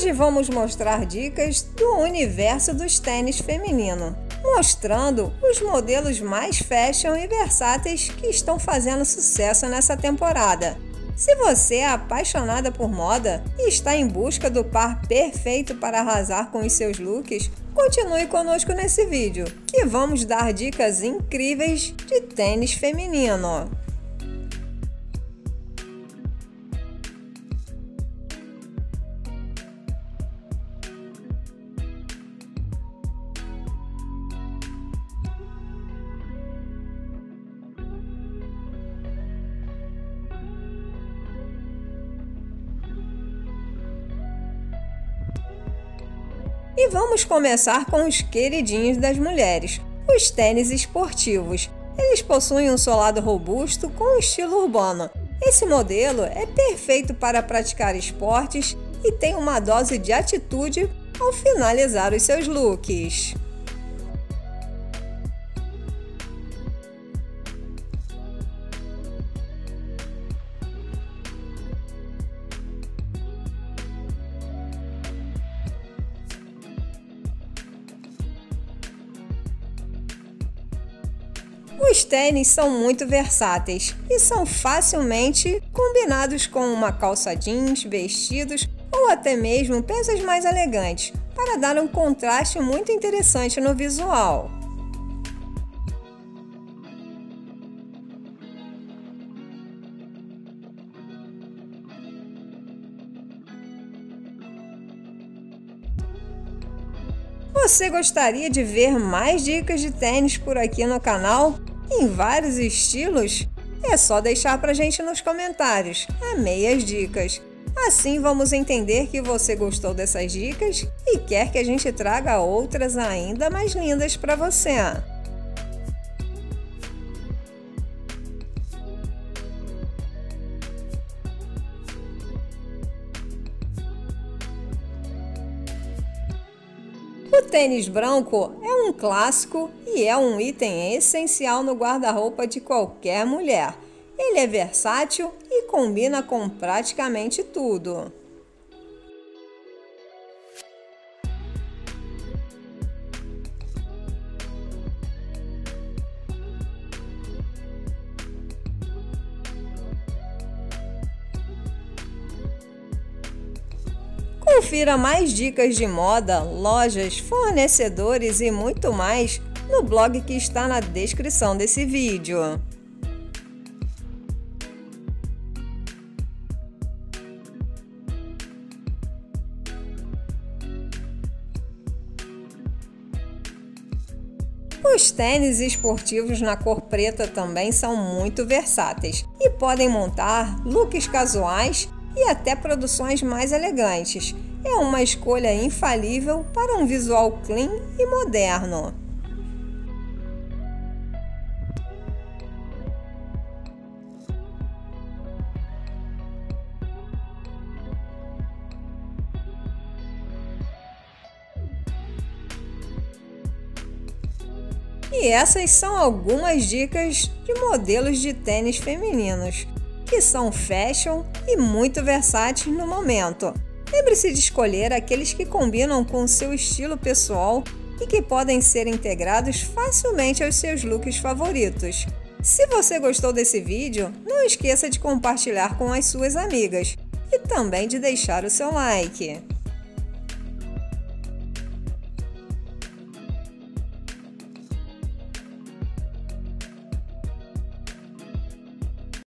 Hoje vamos mostrar dicas do universo dos tênis feminino, mostrando os modelos mais fashion e versáteis que estão fazendo sucesso nessa temporada. Se você é apaixonada por moda e está em busca do par perfeito para arrasar com os seus looks, continue conosco nesse vídeo, que vamos dar dicas incríveis de tênis feminino. E vamos começar com os queridinhos das mulheres, os tênis esportivos. Eles possuem um solado robusto com estilo urbano. Esse modelo é perfeito para praticar esportes e tem uma dose de atitude ao finalizar os seus looks. Os tênis são muito versáteis e são facilmente combinados com uma calça jeans, vestidos ou até mesmo peças mais elegantes, para dar um contraste muito interessante no visual. Você gostaria de ver mais dicas de tênis por aqui no canal? Em vários estilos? É só deixar pra gente nos comentários. Amei as dicas. Assim vamos entender que você gostou dessas dicas e quer que a gente traga outras ainda mais lindas para você. O tênis branco é um clássico e é um item essencial no guarda-roupa de qualquer mulher. Ele é versátil e combina com praticamente tudo. Confira mais dicas de moda, lojas, fornecedores e muito mais no blog que está na descrição desse vídeo. Os tênis esportivos na cor preta também são muito versáteis e podem montar looks casuais e até produções mais elegantes. É uma escolha infalível para um visual clean e moderno. E essas são algumas dicas de modelos de tênis femininos, que são fashion e muito versáteis no momento. Lembre-se de escolher aqueles que combinam com seu estilo pessoal e que podem ser integrados facilmente aos seus looks favoritos. Se você gostou desse vídeo, não esqueça de compartilhar com as suas amigas e também de deixar o seu like.